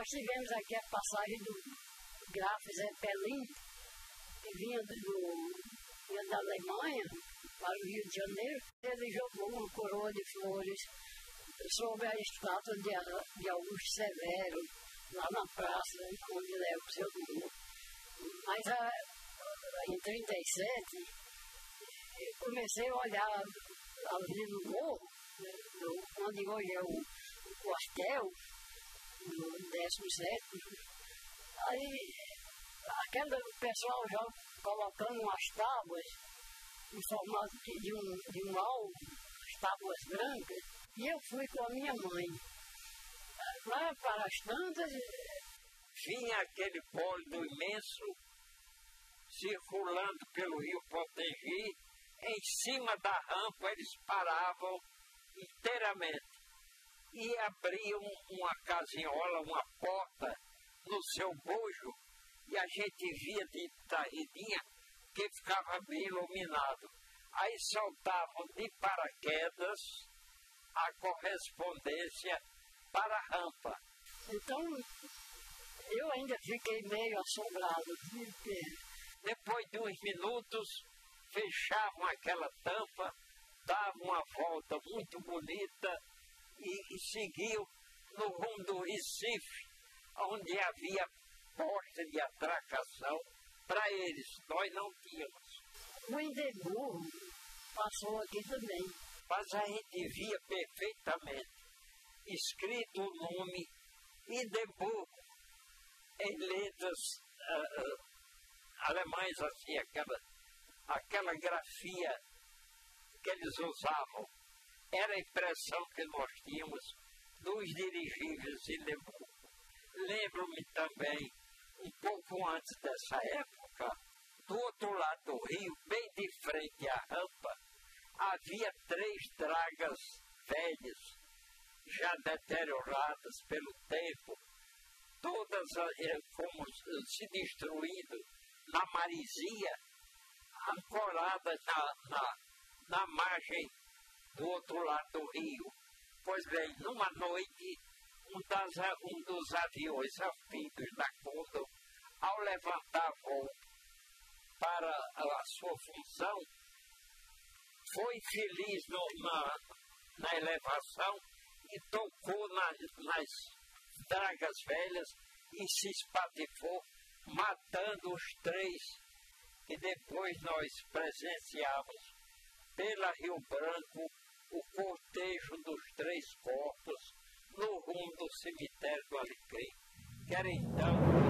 Nós tivemos aqui a passagem do Graf Zé Pelim, que vinha, do, vinha da Alemanha para o Rio de Janeiro. Ele jogou uma coroa de flores sobre a estátua de, de Augusto Severo, lá na praça, onde leva o seu nome. Mas a, em 37, eu comecei a olhar ali no morro, né, onde hoje é o, o quartel, no 17. Aí, aquele pessoal já colocando umas tábuas em formato de um, de um alvo, as tábuas brancas, e eu fui com a minha mãe. Lá para as tantas. Vinha aquele pólido imenso circulando pelo rio Potegi, em cima da rampa eles paravam inteiramente e abriam uma casinhola, uma porta no seu bojo e a gente via de tarridinha que ficava bem iluminado. Aí soltavam de paraquedas a correspondência para a rampa. Então, eu ainda fiquei meio assombrado. Depois de uns minutos, fechavam aquela tampa, davam uma volta muito bonita e, e seguiu no rumo do Recife, onde havia posta de atracação para eles. Nós não tínhamos. O Indemur passou aqui também. Mas a gente via perfeitamente escrito o nome Indemur em letras uh, alemães, assim, aquela, aquela grafia que eles usavam era a impressão que nós tínhamos dos dirigíveis em Lemburgo. Lembro-me também, um pouco antes dessa época, do outro lado do rio, bem de frente à rampa, havia três dragas velhas, já deterioradas pelo tempo, todas eh, como se destruindo na marizia, ancoradas na, na, na margem do outro lado do rio. Pois bem, numa noite, um, das, um dos aviões anfíbios da Condor, ao levantar voo para a sua função, foi feliz no, na, na elevação e tocou na, nas dragas velhas e se espatifou, matando os três que depois nós presenciamos pela Rio Branco o cortejo dos três corpos no rumo do cemitério do Alecrim, que era então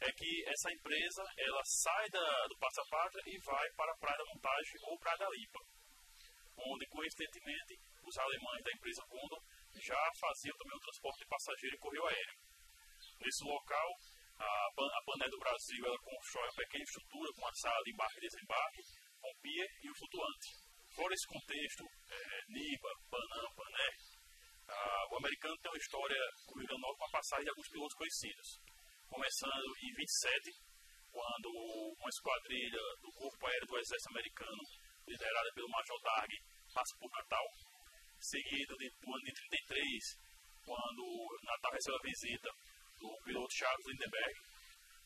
é que essa empresa ela sai da, do Passa Pátria e vai para a Praia da Montagem ou Praia da Lipa, onde, coincidentemente, os alemães da empresa Condor já faziam também o transporte de passageiro e correio aéreo. Nesse local, a, a Pané do Brasil ela constrói uma pequena estrutura com uma sala de embarque e desembarque, com pier e o flutuante. Fora esse contexto, é, Niba, Panam, Pané, ah, o americano tem uma história com o com a passagem de alguns pilotos conhecidos. Começando em 27, quando uma esquadrilha do Corpo Aéreo do Exército Americano, liderada pelo Major Darg, passa por Natal. Seguido de, do ano de 33, quando Natal recebe a visita do piloto Charles Lindenberg.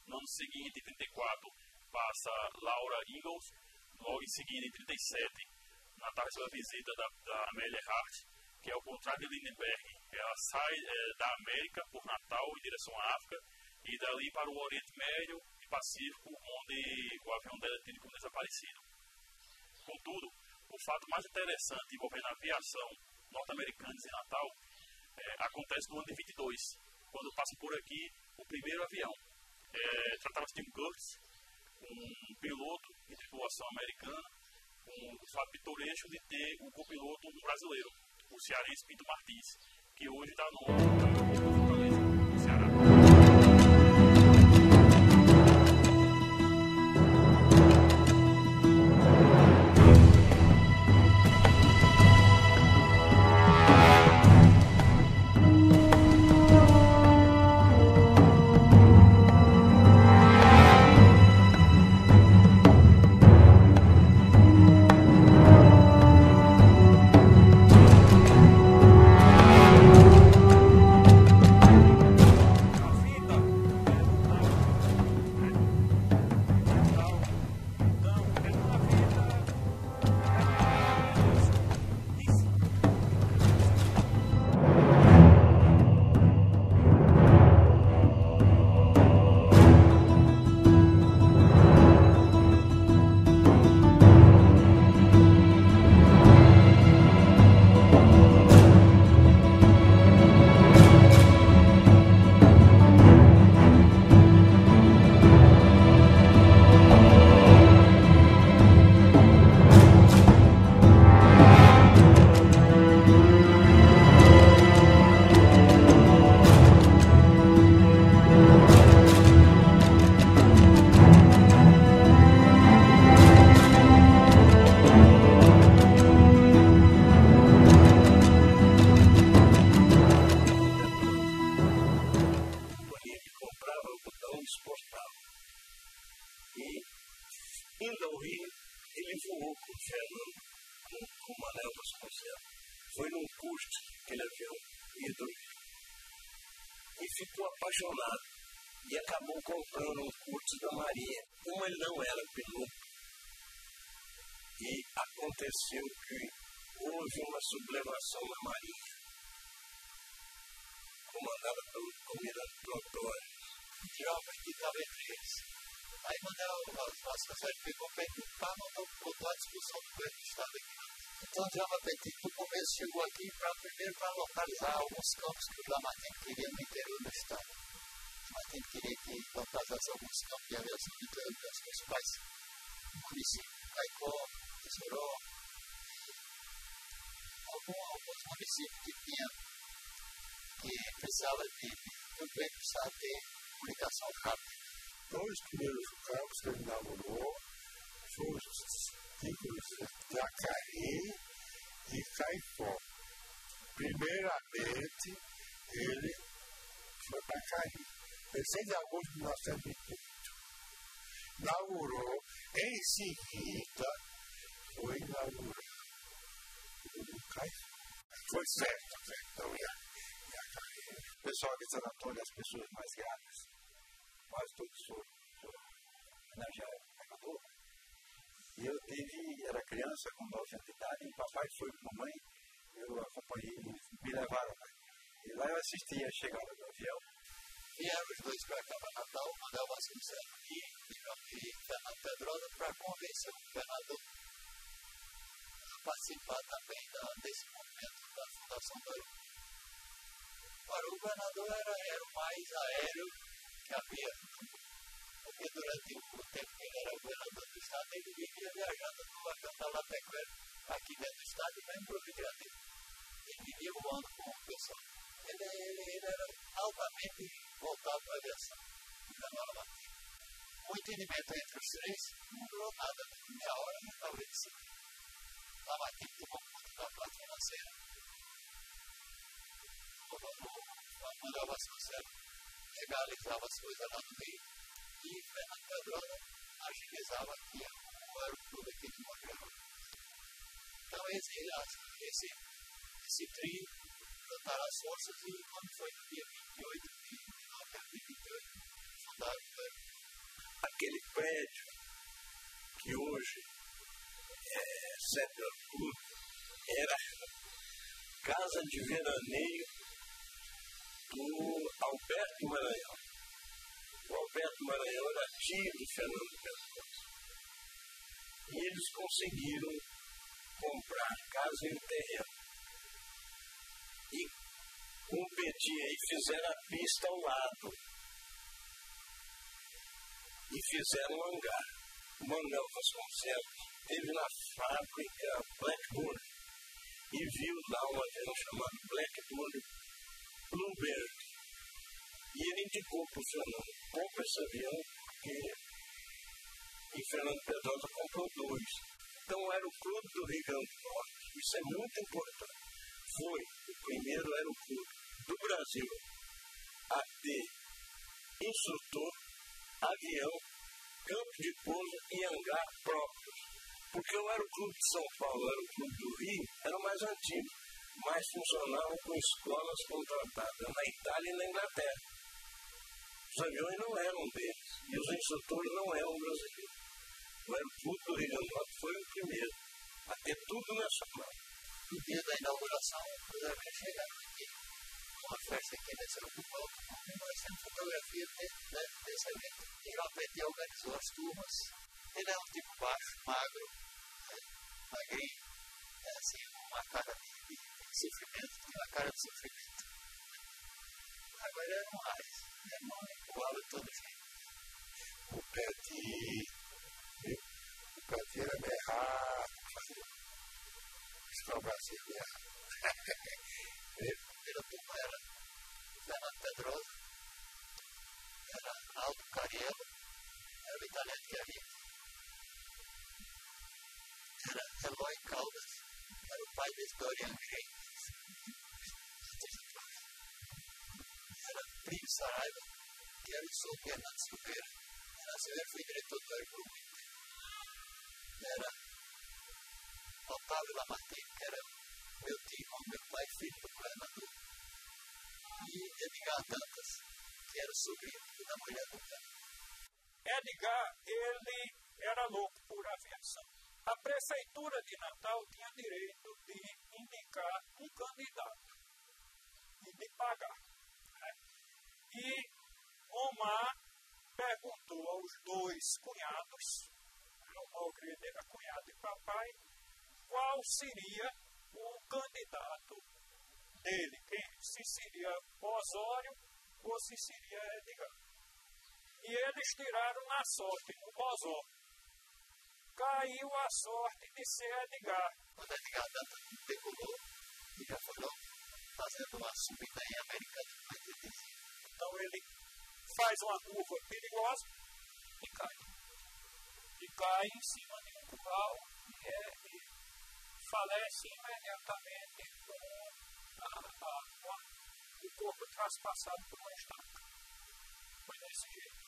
No ano seguinte, 34, passa Laura Ingalls, logo em seguida, em 37, Natal recebe a visita da, da Amélia Hart, que é o contrário de Lindenberg. Ela sai é, da América por Natal em direção à África e dali para o Oriente Médio e Pacífico, onde o avião dela tido como desaparecido. Contudo, o fato mais interessante envolvendo a aviação norte-americana em Natal é, acontece no ano de 22, quando passa por aqui o primeiro avião. É, Tratava-se de um Curtis, um piloto de tripulação americana, com o fato pitoresco de ter um copiloto brasileiro, o cearense Pinto Martins, que hoje está no Fortaleza, no Ceará. Ficou apaixonado. E acabou comprando um curso da Maria. Como ele não era piloto, e aconteceu que houve uma sublevação na Marinha comandada pelo almirante Prontório. Jovem que estava entre eles. Aí Manuel Vasconcelos pegou Petit para botou à discussão do governo do Estado aqui. Então, no começo, chegou aqui pra, primeiro para localizar alguns campos que o Lamartine queria no interior do Estado. O Lamartine queria que localizasse alguns campos de aviação no interior dos principais municípios. Caicó, Tesoró, algum, alguns municípios que tinham que precisava de um trem precisava ter comunicação rápida. dois primeiros campos que ele inaugurou foram os Jacareí e Caipó. Primeiramente, ele foi para Caí. 16 de agosto de 1928. Inaugurou, em seguida, foi inaugurado o Caipó. Foi certo, então, e a, e a Caí. O pessoal de San Antônio, as pessoas mais graves, quase todos foram homenagearam o governador. E eu tive, era criança, com 9 anos de idade, e papai foi com mamãe, eu acompanhei, me levaram lá. E lá eu assisti a chegada do avião. Vieram os dois para cá para Natal, Manuel Vasconcelos e, e Fernando Pedrosa para convencer o governador a participar também da, desse momento da fundação aeroporto. Para o governador era, era o mais aéreo que havia, porque durante o tempo que ele era governador do estado, ele vivia viajando no avião da Latecoera aqui dentro do estado e mesmo para o Rio de Janeiro. Ele vivia voando com o pessoal. Ele, ele, ele era altamente voltado para a aviação. Canal Martins. O entendimento entre os três não durou nada, meia hora já estava vencido. Lamartine tomou conta da parte financeira. O Manuel Vasconcelos legalizava as coisas lá no Rio e Fernando Pedrosa agilizava aqui o aeroclube aqui de Montreal. Então esse, esse, esse trio juntaram as forças e quando foi no dia 28 de novembro de 28, fundaram o. Aquele prédio que hoje é Sete Artur, era casa de veraneio do Alberto Maranhão. O Alberto Maranhão era tio de Fernando Pedroso. E eles conseguiram comprar casa e terreno. E competir e fizeram a pista ao lado. E fizeram um hangar. O Manuel Vasconcelos esteve na fábrica Blackburn e viu lá um avião chamado Blackburn Bluebird. E o Fernando, compra esse avião, porque e Fernando Pedrosa comprou dois. Então era o Clube do Rio Grande do Norte. Isso é muito importante. Foi, o primeiro era o clube do Brasil a ter instrutor, avião, campo de pouso e hangar próprios. Porque o Aeroclube de São Paulo o Aeroclube do Rio eram mais antigos, mas funcionavam com escolas contratadas na Itália e na Inglaterra. Os aviões não eram deles e os instrutores não eram brasileiros. O Aeroclube do Rio Grande foi o primeiro a ter tudo mão. No dia da inauguração, os aviões chegaram aqui uma festa aqui nesse ocupou, e nós temos fotografia desse, né, evento. E o APT organizou as turmas. Ele é um tipo baixo, magro, né, magrinho, é assim, uma cara de, de, de sofrimento, uma cara de sofrimento. Agora é mais, é irmão, igual a todo jeito. O Pet, o Pet era meio errado, escovar assim, meio errado. primeira turma era Fernando Pedrosa, era Aldo Cariello, era o italiano Chiaviti, era Eloy Caldas, era o pai da Dorian Gray, era Primo Saraiva, que o Sou Fernando Silveira, Fernando Silveira foi diretor do Aeroclube era Otávio Lamartine, que era meu tio, meu pai, filho do governador e Edgar Dantas, que era sobrinho da mulher do cara. Edgar, ele era louco por aviação. A prefeitura de Natal tinha direito de indicar um candidato e de pagar. Né? E Omar perguntou aos dois cunhados, o Malgrede era cunhado e papai, qual seria o candidato dele, quem, se seria Osório ou se seria Edgar. E eles tiraram na sorte no Osório. Caiu a sorte de ser Edgar. Quando Edgar decolou, e já foi logo fazendo uma subida em América do. Então ele faz uma curva perigosa e cai. E cai em cima de um curral e, é, e falece imediatamente o corpo traspassado por uma estaca. Foi desse jeito.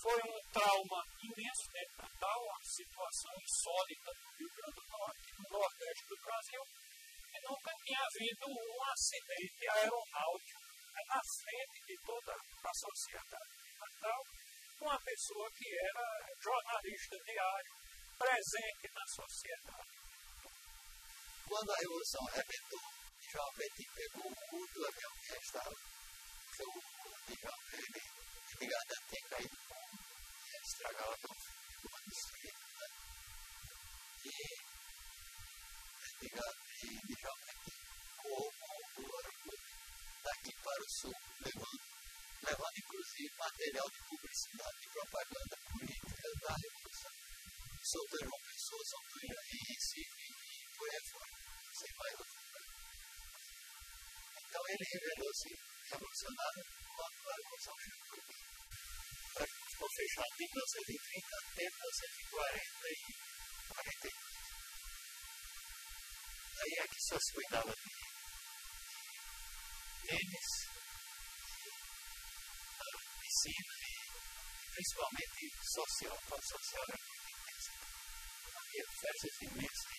Foi um trauma imenso dentro de Natal, uma situação insólita no Rio Grande do Norte, no Nordeste do Brasil, e nunca tinha havido um acidente aeronáutico na frente de toda a sociedade de Natal, uma pessoa que era jornalista diário, presente na sociedade. Quando a Revolução arrebentou, João Petit pegou o do avião que restava, porque o João ele ligado a ter caído com ia estragar levando, levando inclusive material de publicidade, de propaganda política da Revolução. Soltou João Pessoa, soltou em Recife e foi reforma, sem mais outro então ele revelou-se revolucionário quando a Revolução chegou. Ficou fechada de 1930 até 1940 e 42. Aí é que só se cuidava de tênis, piscina e principalmente social, a social era muito intensa. Havia festas imensas